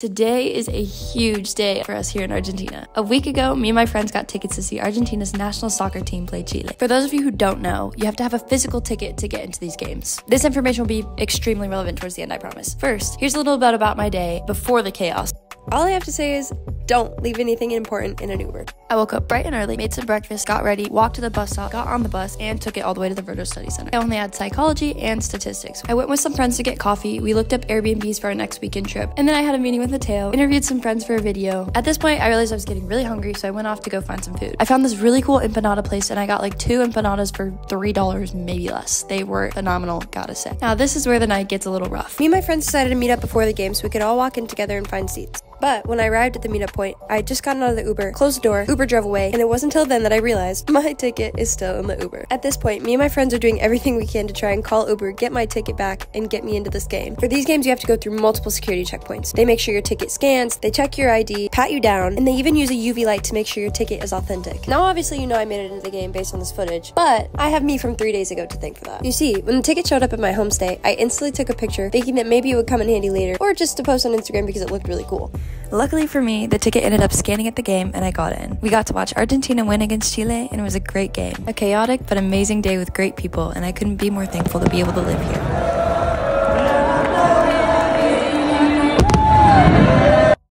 Today is a huge day for us here in Argentina. A week ago, me and my friends got tickets to see Argentina's national soccer team play Chile. For those of you who don't know, you have to have a physical ticket to get into these games. This information will be extremely relevant towards the end, I promise. First, here's a little bit about my day before the chaos. All I have to say is don't leave anything important in an Uber. I woke up bright and early, made some breakfast, got ready, walked to the bus stop, got on the bus, and took it all the way to the Verto Study Center. I only had psychology and statistics. I went with some friends to get coffee, we looked up Airbnbs for our next weekend trip, and then I had a meeting with Mateo, interviewed some friends for a video. At this point, I realized I was getting really hungry, so I went off to go find some food. I found this really cool empanada place, and I got like two empanadas for $3, maybe less. They were phenomenal, gotta say. Now, this is where the night gets a little rough. Me and my friends decided to meet up before the game so we could all walk in together and find seats. But when I arrived at the meetup point, I had just gotten out of the Uber, closed the door, Uber drove away, and it wasn't until then that I realized my ticket is still in the Uber. At this point, me and my friends are doing everything we can to try and call Uber, get my ticket back, and get me into this game. For these games, you have to go through multiple security checkpoints. They make sure your ticket scans, they check your ID, pat you down, and they even use a UV light to make sure your ticket is authentic. Now, obviously, you know I made it into the game based on this footage, but I have me from three days ago to thank for that. You see, when the ticket showed up at my homestay, I instantly took a picture, thinking that maybe it would come in handy later, or just to post on Instagram because it looked really cool. Luckily for me, the ticket ended up scanning at the game and I got in. We got to watch Argentina win against Chile and it was a great game. A chaotic but amazing day with great people and I couldn't be more thankful to be able to live here.